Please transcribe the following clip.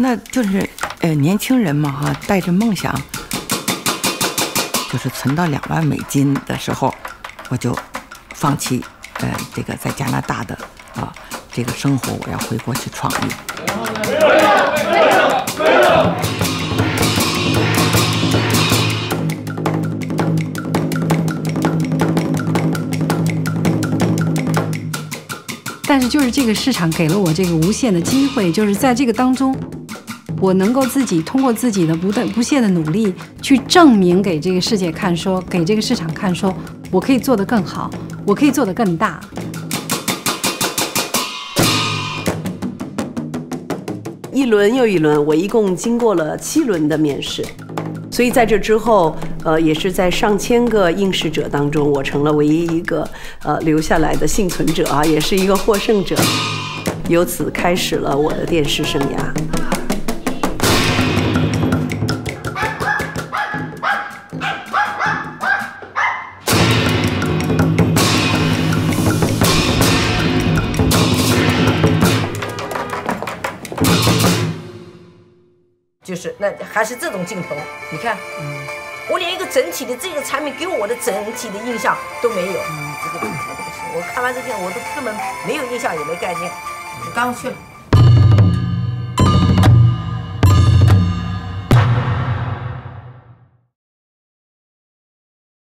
那就是呃年轻人嘛哈，带着梦想，就是存到两万美金的时候，我就放弃呃这个在加拿大的啊这个生活，我要回国去创业。但是就是这个市场给了我这个无限的机会，就是在这个当中，我能够自己通过自己的不断不懈的努力，去证明给这个世界看，说给这个市场看，说我可以做得更好，我可以做得更大。一轮又一轮，我一共经过了七轮的面试，所以在这之后，呃，也是在上千个应试者当中，我成了唯一一个呃留下来的幸存者啊，也是一个获胜者，由此开始了我的电视生涯。就是那还是这种镜头，你看，我连一个整体的这个产品给我的整体的印象都没有。这个这个不行，我看完这片我都根本没有印象，也没概念。刚去了。